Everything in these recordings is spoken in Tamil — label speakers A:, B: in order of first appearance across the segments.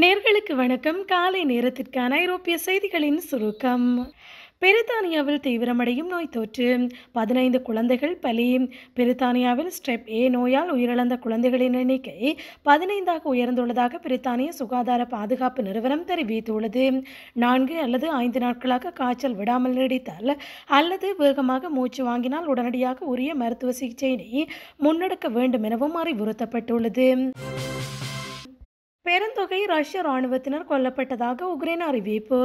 A: நேர்களுக்கு வணக்கம். காலை நேரத்திற்கான ஐரோப்பிய செய்திகளின் சுருக்கம். பிரித்தானியாவில் தீவிரமடையும் நோய் தொற்று. பதினைந்து குழந்தைகள் பலி. பிரித்தானியாவில் ஸ்டெப் ஏ நோயால் உயிரிழந்த குழந்தைகளின் எண்ணிக்கை பதினைந்தாக உயர்ந்துள்ளதாக பிரித்தானிய சுகாதார பாதுகாப்பு நிறுவனம் தெரிவித்துள்ளது. நான்கு அல்லது ஐந்து நாட்களாக காய்ச்சல் விடாமல் நீடித்தால் அல்லது வேகமாக மூச்சு வாங்கினால் உடனடியாக உரிய மருத்துவ சிகிச்சையினை முன்னெடுக்க வேண்டும் எனவும் அறிவுறுத்தப்பட்டுள்ளது. பெருந்தொகை ரஷ்ய ராணுவத்தினர் கொல்லப்பட்டதாக உக்ரைன் அறிவிப்பு.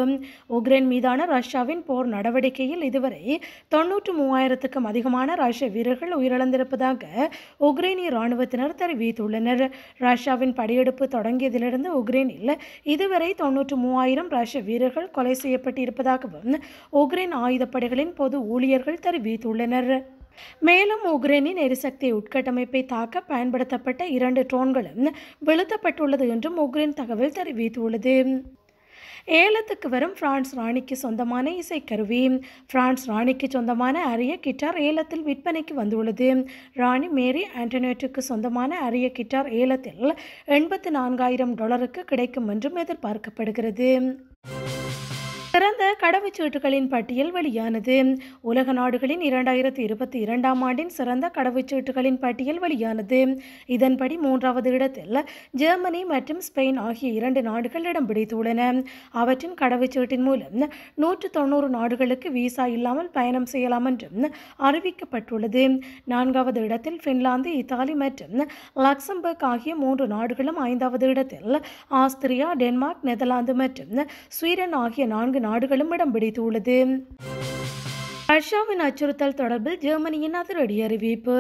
A: உக்ரைன் மீதான ரஷ்யாவின் போர் நடவடிக்கையில் இதுவரை தொன்னூற்று மூவாயிரத்துக்கும் அதிகமான ரஷ்ய வீரர்கள் உயிரிழந்திருப்பதாக உக்ரைனிய ராணுவத்தினர் தெரிவித்துள்ளனர். ரஷ்யாவின் படையெடுப்பு தொடங்கியதிலிருந்து உக்ரைனில் இதுவரை தொன்னூற்று மூவாயிரம் ரஷ்ய வீரர்கள் கொலை செய்யப்பட்டிருப்பதாகவும் உக்ரைன் ஆயுதப்படைகளின் பொது ஊழியர்கள் தெரிவித்துள்ளனர். மேலும் உக்ரைனின் எரிசக்தி உட்கட்டமைப்பை தாக்க பயன்படுத்தப்பட்ட இரண்டு ட்ரோன்களும் வெளுத்தப்பட்டுள்ளது என்றும் உக்ரைன் தகவல் தெரிவித்துள்ளது. ஏலத்துக்கு வரும் பிரான்ஸ் ராணிக்கு சொந்தமான இசைக்கருவி. பிரான்ஸ் ராணிக்கு சொந்தமான அரிய கிட்டார் ஏலத்தில் விற்பனைக்கு வந்துள்ளது. ராணி மேரி ஆண்டனேட்டுக்கு சொந்தமான அரிய கிட்டார் ஏலத்தில் எண்பத்து நான்காயிரம் டாலருக்கு கிடைக்கும் என்றும் எதிர்பார்க்கப்படுகிறது. சிறந்த கடவுச்சீட்டுகளின் பட்டியல் வெளியானது. உலக நாடுகளின் இரண்டாயிரத்தி இருபத்தி இரண்டாம் ஆண்டின் சிறந்த கடவுச்சீட்டுகளின் பட்டியல் வெளியானது. இதன்படி மூன்றாவது இடத்தில் ஜெர்மனி மற்றும் ஸ்பெயின் ஆகிய இரண்டு நாடுகள் இடம் பிடித்துள்ளன. அவற்றின் கடவுச்சீட்டின் மூலம் நூற்று தொண்ணூறு நாடுகளுக்கு விசா இல்லாமல் பயணம் செய்யலாம் என்றும் அறிவிக்கப்பட்டுள்ளது. நான்காவது இடத்தில் பின்லாந்து இத்தாலி மற்றும் லக்சம்பர்க் ஆகிய மூன்று நாடுகளும் ஐந்தாவது இடத்தில் ஆஸ்திரியா டென்மார்க் நெதர்லாந்து மற்றும் ஸ்வீடன் ஆகிய நான்கு நாடுகளும் இடம் பிடித்துள்ளது. ரஷ்யாவின் அச்சுறுத்தல் தொடர்பில் ஜெர்மனியின் அதிரடி அறிவிப்பு.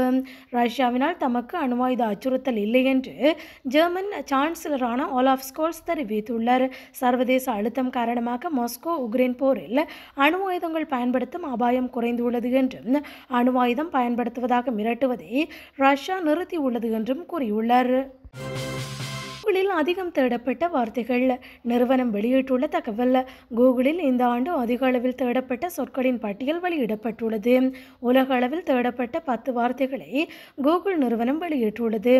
A: ரஷ்யாவினால் தமக்கு அணுவாயுத அச்சுறுத்தல் இல்லை என்று ஜெர்மன் சான்சலரான ஓலாஃப் ஸ்கோல்ஸ் தெரிவித்துள்ளார். சர்வதேச அழுத்தம் காரணமாக மாஸ்கோ உக்ரைன் போரில் அணு ஆயுதங்கள் பயன்படுத்தும் அபாயம் குறைந்துள்ளது என்றும் அணு ஆயுதம் பயன்படுத்துவதாக மிரட்டுவதை ரஷ்யா நிறுத்தியுள்ளது என்றும் கூறியுள்ளார். அதிகம் தேடப்பட்ட வார்த்தைகள் நிறுவனம் வெளியிட்டுள்ள தகவல் கூகுளில் இந்த ஆண்டு அதிக அளவில் தேடப்பட்ட சொற்களின் பட்டியல் வெளியிடப்பட்டுள்ளது. உலக அளவில் தேடப்பட்ட பத்து வார்த்தைகளை கூகுள் நிறுவனம் வெளியிட்டுள்ளது.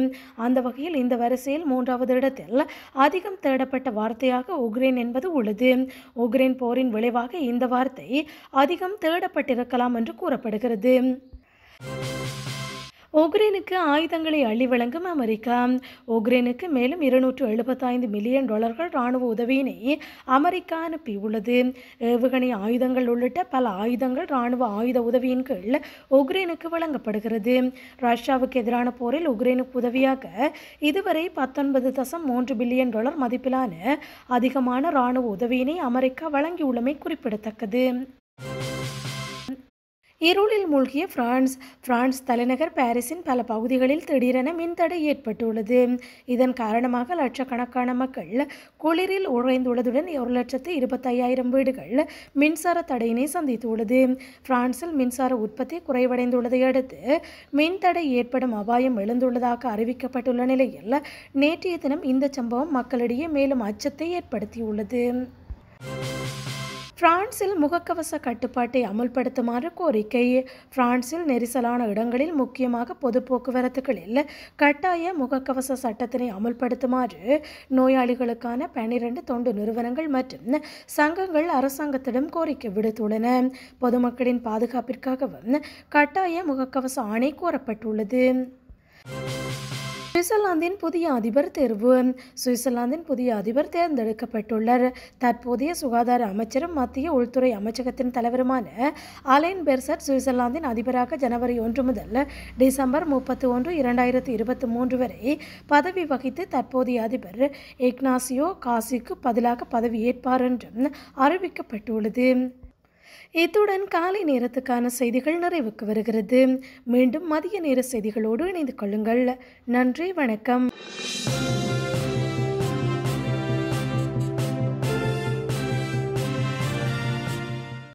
A: அந்த வகையில் இந்த வரிசையில் மூன்றாவது இடத்தில் அதிகம் தேடப்பட்ட வார்த்தையாக உக்ரைன் என்பது உள்ளது. உக்ரைன் போரின் விளைவாக இந்த வார்த்தை அதிகம் தேடப்பட்டிருக்கலாம் என்று கூறப்படுகிறது. உக்ரைனுக்கு ஆயுதங்களை அள்ளி வழங்கும் அமெரிக்கா. உக்ரைனுக்கு மேலும் இருநூற்று எழுபத்தைந்து மில்லியன் டாலர்கள் இராணுவ உதவியினை அமெரிக்கா அனுப்பியுள்ளது. ஏவுகணை ஆயுதங்கள் உள்ளிட்ட பல ஆயுதங்கள் ராணுவ ஆயுத உதவியின் கீழ் உக்ரைனுக்கு வழங்கப்படுகிறது. ரஷ்யாவுக்கு எதிரான போரில் உக்ரைனுக்கு உதவியாக இதுவரை பத்தொன்பது தசம் மூன்று பில்லியன் டாலர் மதிப்பிலான அதிகமான ராணுவ உதவியினை அமெரிக்கா வழங்கியுள்ளமை குறிப்பிடத்தக்கது. இருளில் மூழ்கிய பிரான்ஸ் பிரான்ஸ் தலைநகர் பாரிஸின் பல பகுதிகளில் திடீரென மின்தடை ஏற்பட்டுள்ளது. இதன் காரணமாக லட்சக்கணக்கான மக்கள் குளிரில் உறைந்துள்ளதுடன் ஒரு லட்சத்து இருபத்தையாயிரம் வீடுகள் மின்சார தடையினை சந்தித்துள்ளது. பிரான்சில் மின்சார உற்பத்தி குறைவடைந்துள்ளதை அடுத்து மின்தடை ஏற்படும் அபாயம் எழுந்துள்ளதாக அறிவிக்கப்பட்டுள்ள நிலையில் நேற்றைய தினம் இந்த சம்பவம் மக்களிடையே மேலும் அச்சத்தை ஏற்படுத்தியுள்ளது. பிரான்சில் முகக்கவச கட்டுப்பாட்டை அமல்படுத்துமாறு கோரிக்கை. பிரான்சில் நெரிசலான இடங்களில் முக்கியமாக பொது போக்குவரத்துகளில் கட்டாய முகக்கவச சட்டத்தினை அமல்படுத்துமாறு நோயாளிகளுக்கான பனிரெண்டு தொண்டு நிறுவனங்கள் மற்றும் சங்கங்கள் அரசாங்கத்திடம் கோரிக்கை விடுத்துள்ளன. பொதுமக்களின் பாதுகாப்பிற்காகவும் கட்டாய முகக்கவச ஆணை கோரப்பட்டுள்ளது. சுவிட்சர்லாந்தின் புதிய அதிபர் தேர்வு. சுவிட்சர்லாந்தின் புதிய அதிபர் தேர்ந்தெடுக்கப்பட்டுள்ளார். தற்போதைய சுகாதார அமைச்சரும் மத்திய உள்துறை அமைச்சகத்தின் தலைவருமான அலைன் பெர்சட் சுவிட்சர்லாந்தின் அதிபராக ஜனவரி ஒன்று முதல் டிசம்பர் முப்பத்தி ஒன்று இரண்டாயிரத்தி இருபத்தி மூன்று வரை பதவி வகித்து தற்போதைய அதிபர் இக்னாசியோ காசிக்கு பதிலாக பதவியேற்பார் என்றும் அறிவிக்கப்பட்டுள்ளது. இத்துடன் காலை நேரத்துக்கான செய்திகள் நிறைவுக்கு வருகிறது. மீண்டும் மதிய நேர செய்திகளோடு இணைந்து கொள்ளுங்கள். நன்றி வணக்கம்.